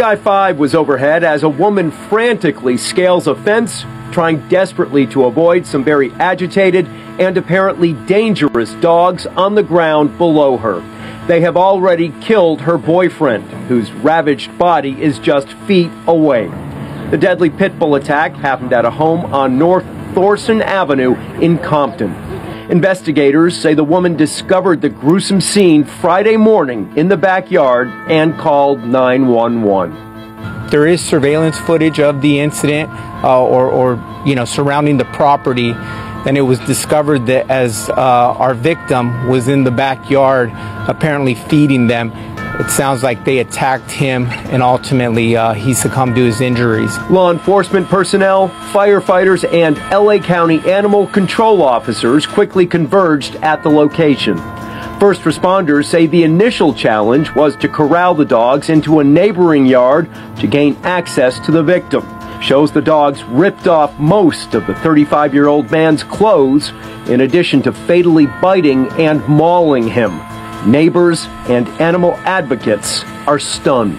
Sky 5 was overhead as a woman frantically scales a fence, trying desperately to avoid some very agitated and apparently dangerous dogs on the ground below her. They have already killed her boyfriend, whose ravaged body is just feet away. The deadly pit bull attack happened at a home on North Thorson Avenue in Compton. Investigators say the woman discovered the gruesome scene Friday morning in the backyard and called 911. There is surveillance footage of the incident uh, or, or, you know, surrounding the property. And it was discovered that as uh, our victim was in the backyard, apparently feeding them, it sounds like they attacked him and ultimately uh, he succumbed to his injuries. Law enforcement personnel, firefighters, and LA County animal control officers quickly converged at the location. First responders say the initial challenge was to corral the dogs into a neighboring yard to gain access to the victim. Shows the dogs ripped off most of the 35 year old man's clothes, in addition to fatally biting and mauling him. Neighbors and animal advocates are stunned.